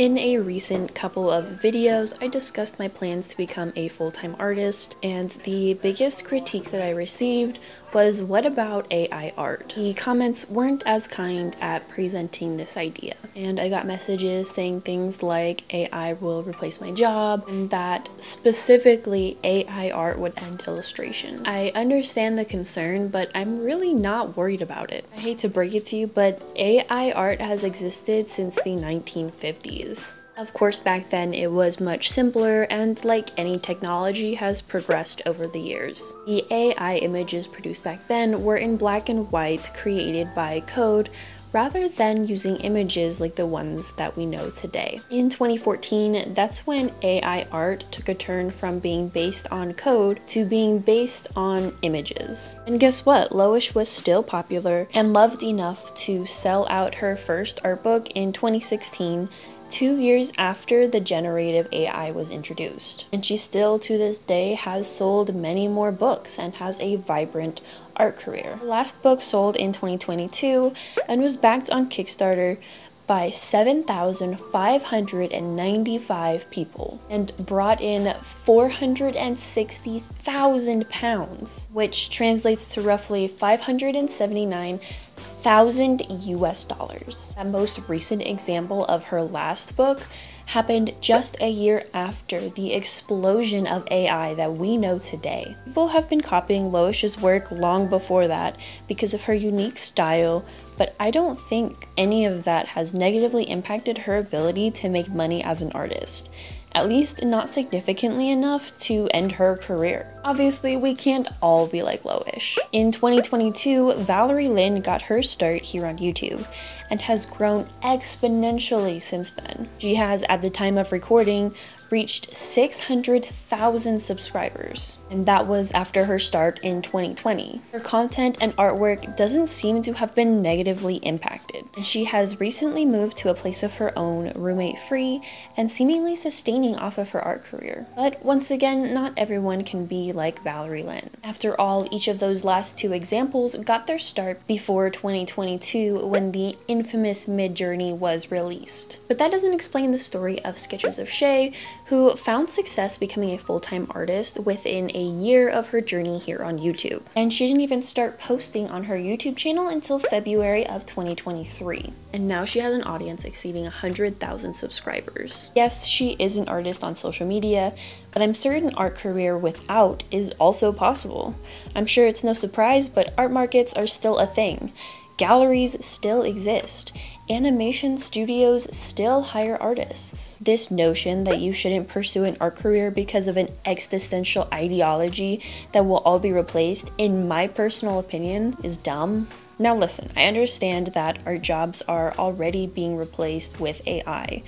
In a recent couple of videos, I discussed my plans to become a full-time artist, and the biggest critique that I received was what about AI art? The comments weren't as kind at presenting this idea, and I got messages saying things like AI will replace my job, and that specifically AI art would end illustration. I understand the concern, but I'm really not worried about it. I hate to break it to you, but AI art has existed since the 1950s. Of course, back then it was much simpler, and like any technology, has progressed over the years. The AI images produced back then were in black and white, created by code, rather than using images like the ones that we know today. In 2014, that's when AI art took a turn from being based on code to being based on images. And guess what? Loish was still popular and loved enough to sell out her first art book in 2016 two years after the generative AI was introduced. And she still, to this day, has sold many more books and has a vibrant art career. Her last book sold in 2022 and was backed on Kickstarter by 7,595 people and brought in 460,000 pounds, which translates to roughly 579,000 US dollars. That most recent example of her last book happened just a year after the explosion of AI that we know today. People have been copying Loish's work long before that because of her unique style, but I don't think any of that has negatively impacted her ability to make money as an artist at least not significantly enough to end her career. Obviously, we can't all be like Loish. In 2022, Valerie Lynn got her start here on YouTube and has grown exponentially since then. She has, at the time of recording, reached 600,000 subscribers, and that was after her start in 2020. Her content and artwork doesn't seem to have been negatively impacted, and she has recently moved to a place of her own, roommate free, and seemingly sustaining off of her art career. But once again, not everyone can be like Valerie Lynn. After all, each of those last two examples got their start before 2022 when the infamous Midjourney was released. But that doesn't explain the story of Sketches of Shay, who found success becoming a full-time artist within a year of her journey here on YouTube. And she didn't even start posting on her YouTube channel until February of 2023. And now she has an audience exceeding 100,000 subscribers. Yes, she is an artist on social media, but I'm certain art career without is also possible. I'm sure it's no surprise, but art markets are still a thing. Galleries still exist, animation studios still hire artists. This notion that you shouldn't pursue an art career because of an existential ideology that will all be replaced, in my personal opinion, is dumb. Now listen, I understand that our jobs are already being replaced with AI,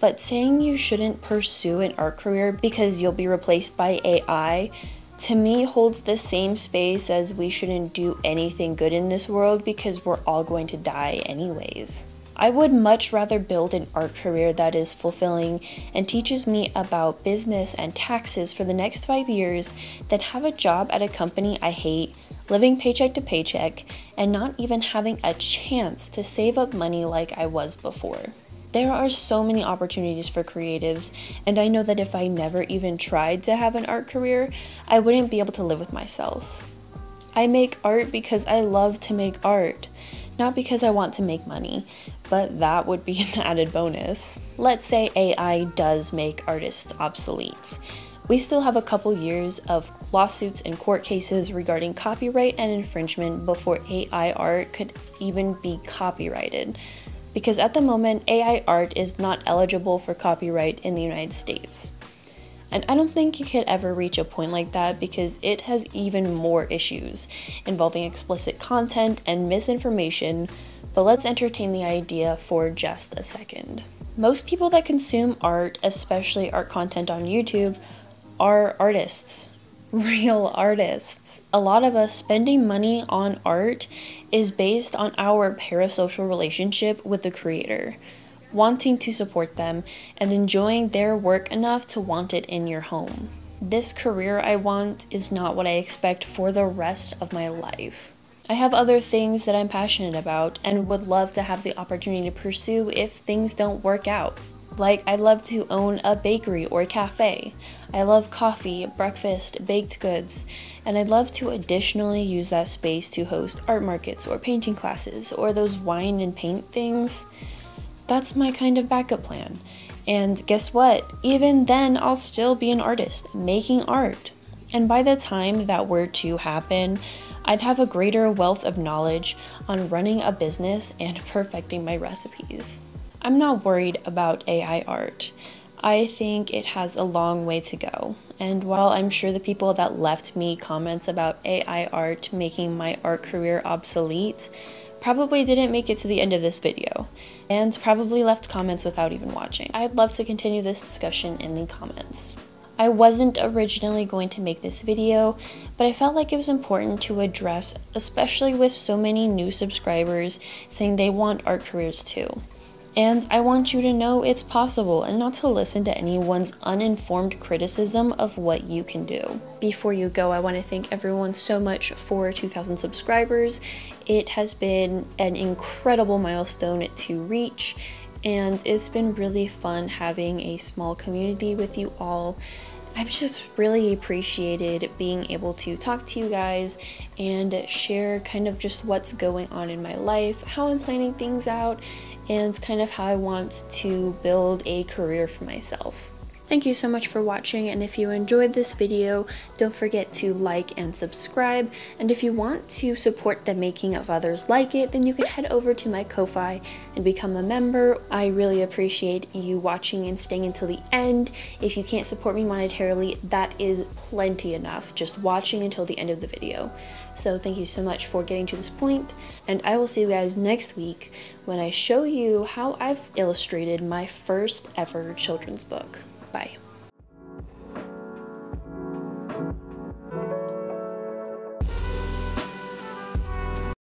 but saying you shouldn't pursue an art career because you'll be replaced by AI to me holds the same space as we shouldn't do anything good in this world because we're all going to die anyways. I would much rather build an art career that is fulfilling and teaches me about business and taxes for the next five years than have a job at a company I hate, living paycheck to paycheck, and not even having a chance to save up money like I was before. There are so many opportunities for creatives, and I know that if I never even tried to have an art career, I wouldn't be able to live with myself. I make art because I love to make art not because I want to make money, but that would be an added bonus. Let's say AI does make artists obsolete. We still have a couple years of lawsuits and court cases regarding copyright and infringement before AI art could even be copyrighted. Because at the moment, AI art is not eligible for copyright in the United States. And I don't think you could ever reach a point like that because it has even more issues involving explicit content and misinformation. But let's entertain the idea for just a second. Most people that consume art, especially art content on YouTube, are artists. Real artists. A lot of us spending money on art is based on our parasocial relationship with the creator wanting to support them, and enjoying their work enough to want it in your home. This career I want is not what I expect for the rest of my life. I have other things that I'm passionate about and would love to have the opportunity to pursue if things don't work out. Like, I'd love to own a bakery or a cafe. I love coffee, breakfast, baked goods, and I'd love to additionally use that space to host art markets or painting classes or those wine and paint things. That's my kind of backup plan. And guess what? Even then, I'll still be an artist making art. And by the time that were to happen, I'd have a greater wealth of knowledge on running a business and perfecting my recipes. I'm not worried about AI art. I think it has a long way to go. And while I'm sure the people that left me comments about AI art making my art career obsolete probably didn't make it to the end of this video, and probably left comments without even watching. I'd love to continue this discussion in the comments. I wasn't originally going to make this video, but I felt like it was important to address, especially with so many new subscribers saying they want art careers too. And I want you to know it's possible and not to listen to anyone's uninformed criticism of what you can do. Before you go, I want to thank everyone so much for 2,000 subscribers. It has been an incredible milestone to reach, and it's been really fun having a small community with you all. I've just really appreciated being able to talk to you guys and share kind of just what's going on in my life, how I'm planning things out, and kind of how I want to build a career for myself. Thank you so much for watching and if you enjoyed this video, don't forget to like and subscribe and if you want to support the making of others like it, then you can head over to my Ko-Fi and become a member. I really appreciate you watching and staying until the end. If you can't support me monetarily, that is plenty enough, just watching until the end of the video. So thank you so much for getting to this point and I will see you guys next week when I show you how I've illustrated my first ever children's book. Bye.